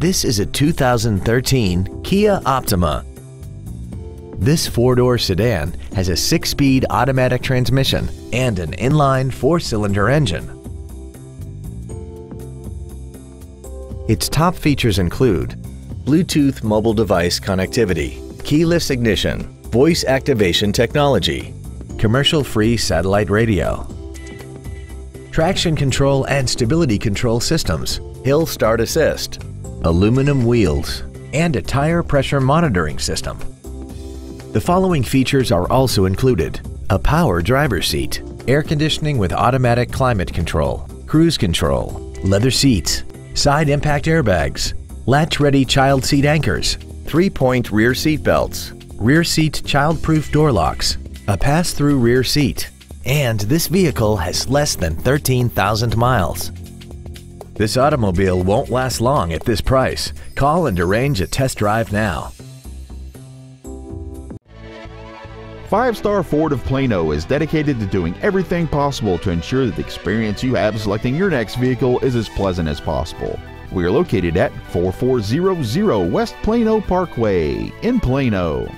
This is a 2013 Kia Optima. This four-door sedan has a six-speed automatic transmission and an inline four-cylinder engine. Its top features include Bluetooth mobile device connectivity, keyless ignition, voice activation technology, commercial-free satellite radio, traction control and stability control systems, hill start assist, aluminum wheels, and a tire pressure monitoring system. The following features are also included. A power driver seat, air conditioning with automatic climate control, cruise control, leather seats, side impact airbags, latch-ready child seat anchors, three-point rear seat belts, rear seat child-proof door locks, a pass-through rear seat, and this vehicle has less than 13,000 miles. This automobile won't last long at this price. Call and arrange a test drive now. Five Star Ford of Plano is dedicated to doing everything possible to ensure that the experience you have selecting your next vehicle is as pleasant as possible. We are located at 4400 West Plano Parkway in Plano.